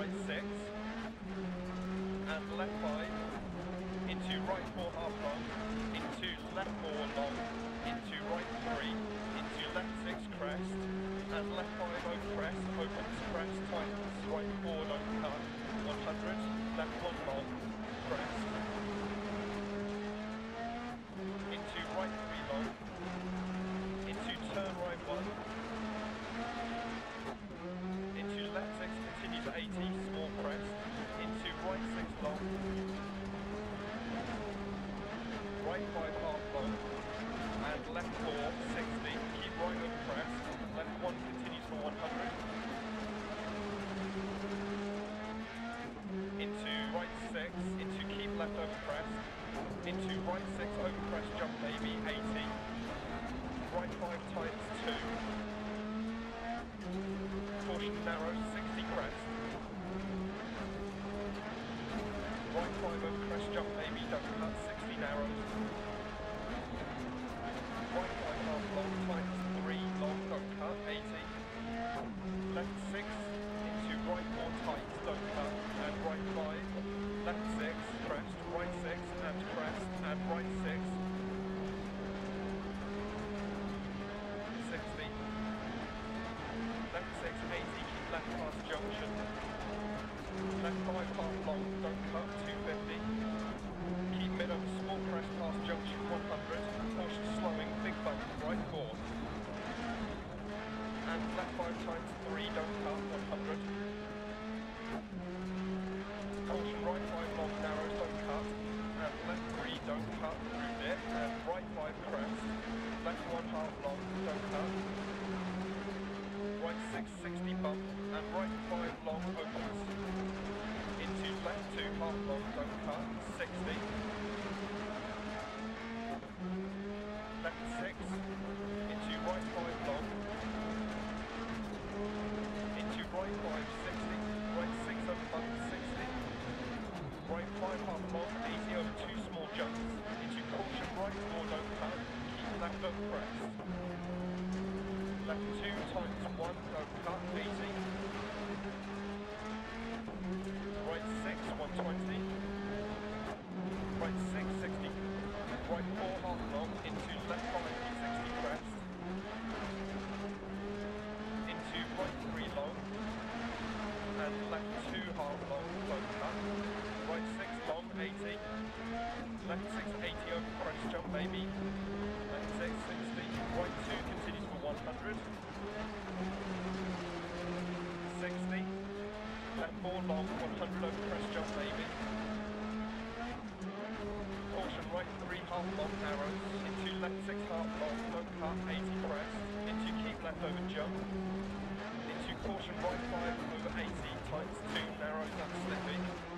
right six, and left five, into right four half long, into left four long, into right three, into left six crest, and left five over crest, opens crest, tightens, right four don't cut, 100, left one long, crest, into right three long, into turn right one, into left six, continue to 80, small crest, into right six long, right five half long, and left four, 60, keep right over crest, left one continues for 100, into right six, into keep left over crest, into right six over crest jump maybe, 80, right five times two, caution narrow, 60 crest, right five over crest jump maybe, don't cut, 60 narrows, on long flank 3, long don't cut, 6 into right 4 tight, don't cut, and right 5. Left 6, crest, right 6, and crest, and right 6. Half long, 60. Left six, into right five long, into right 5, 60, right 6 over bump, 60, right 5 half long, 80 over 2 small jumps, into caution right 4 don't cut, keep left over crest, left 2 times 1 don't cut, 80, right 6, 120, right 6, 60, right 4 half long, into left 5, 60 crest, into right three long, and left two half long, don't cut, right six long, 80, left six, 80 over crest jump maybe, left six, 60, right two continues for 100, 60, left four long, 100 over crest jump maybe, six half long, low cut, 80 crest, into keep left over jump, into caution right 5 over 80, tights 2, narrows and slipping,